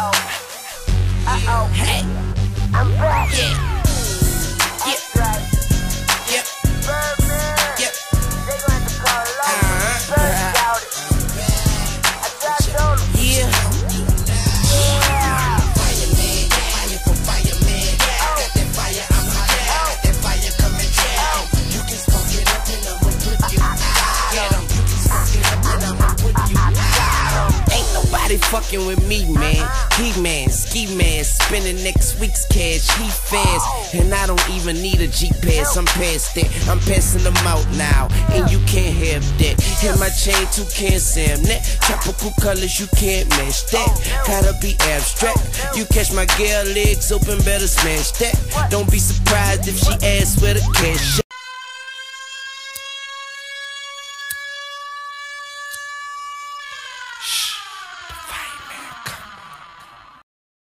Uh oh. Uh oh. Hey. Nobody fucking with me, man. He man, ski man, spending next week's cash. He fast, and I don't even need a G pass. I'm past that. I'm passing them out now, and you can't have that. Hit my chain two can't Sam that. Tropical colors you can't match that. Gotta be abstract. You catch my girl legs open, better smash that. Don't be surprised if she asks where the cash. Shh.